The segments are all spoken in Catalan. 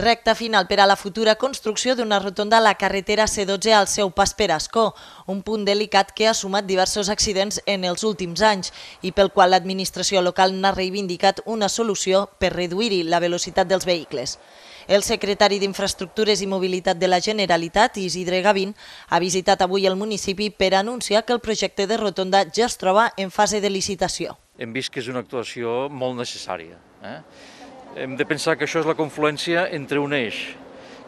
Recta final per a la futura construcció d'una rotonda a la carretera C12 al seu pas per Ascó, un punt delicat que ha sumat diversos accidents en els últims anys i pel qual l'administració local n'ha reivindicat una solució per reduir-hi la velocitat dels vehicles. El secretari d'Infraestructures i Mobilitat de la Generalitat, Isidre Gavín, ha visitat avui el municipi per anunciar que el projecte de rotonda ja es troba en fase de licitació. Hem vist que és una actuació molt necessària. Eh? Hem de pensar que això és la confluència entre un eix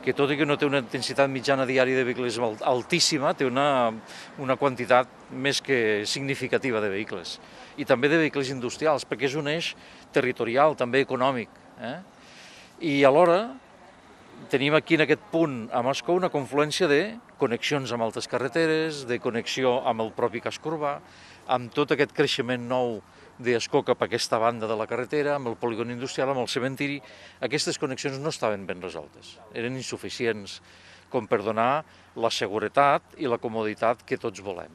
que tot i que no té una intensitat mitjana diària de vehicles altíssima, té una, una quantitat més que significativa de vehicles. I també de vehicles industrials, perquè és un eix territorial, també econòmic. Eh? I alhora tenim aquí en aquest punt a Mascou una confluència de connexions amb altres carreteres, de connexió amb el propi casc urbà, amb tot aquest creixement nou d'Escó cap a aquesta banda de la carretera, amb el polígon industrial, amb el cementiri, aquestes connexions no estaven ben resoltes. Eren insuficients com per donar la seguretat i la comoditat que tots volem.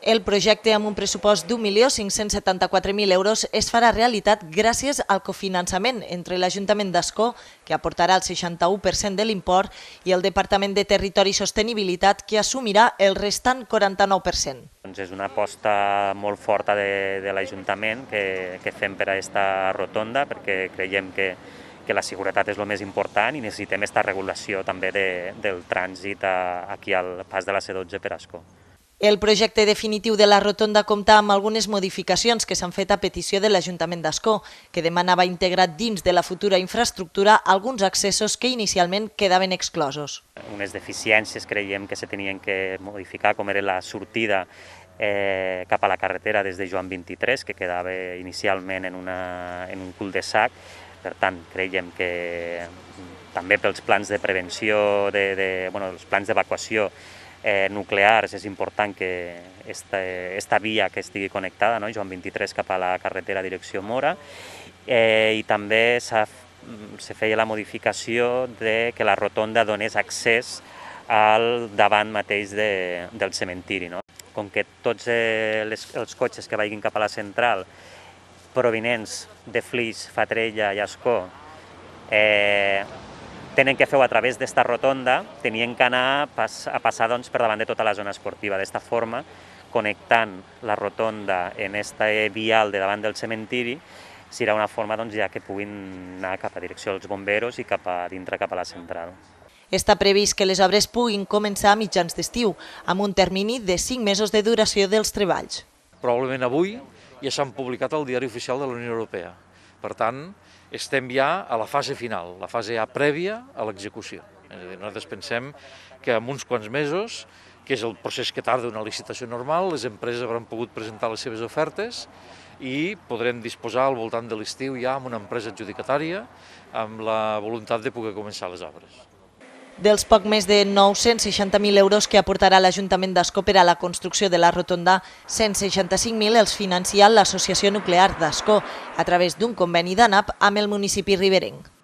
El projecte amb un pressupost d'1.574.000 euros es farà realitat gràcies al cofinançament entre l'Ajuntament d'Ascó, que aportarà el 61% de l'import, i el Departament de Territori i Sostenibilitat, que assumirà el restant 49%. Doncs és una aposta molt forta de, de l'Ajuntament que, que fem per a aquesta rotonda, perquè creiem que, que la seguretat és el més important i necessitem aquesta regulació també de, del trànsit a, aquí al pas de la C12 per Ascó. El projecte definitiu de la rotonda compta amb algunes modificacions que s'han fet a petició de l'Ajuntament d'Ascó, que demanava integrar dins de la futura infraestructura alguns accessos que inicialment quedaven exclosos. Unes deficiències creiem que se tenien que modificar, com era la sortida eh, cap a la carretera des de Joan 23, que quedava inicialment en, una, en un cul de sac. Per tant, creiem que també pels plans de prevenció, de, de, bueno, els plans d'evacuació, eh, nuclears és important que esta, esta via que estigui connectada, no? Joan 23 cap a la carretera direcció Mora, eh, i també se feia la modificació de que la rotonda donés accés al davant mateix de, del cementiri. No? Com que tots eh, les, els cotxes que vagin cap a la central provinents de Flix, Fatrella i Ascó eh, tenen que fer-ho a través d'esta rotonda, tenien que anar pas, a passar doncs, per davant de tota la zona esportiva. D'esta forma, connectant la rotonda en esta vial de davant del cementiri, serà una forma doncs, ja que puguin anar cap a direcció dels bomberos i cap a dintre cap a la central. Està previst que les obres puguin començar a mitjans d'estiu, amb un termini de 5 mesos de duració dels treballs. Probablement avui ja s'han publicat al Diari Oficial de la Unió Europea. Per tant, estem ja a la fase final, la fase ja prèvia a l'execució. És a dir, nosaltres pensem que en uns quants mesos, que és el procés que tarda una licitació normal, les empreses hauran pogut presentar les seves ofertes i podrem disposar al voltant de l'estiu ja amb una empresa adjudicatària amb la voluntat de poder començar les obres. Dels poc més de 960.000 euros que aportarà l'Ajuntament d'Ascó per a la construcció de la rotonda, 165.000 els financia l'Associació Nuclear d'Ascó a través d'un conveni d'ANAP amb el municipi riberenc.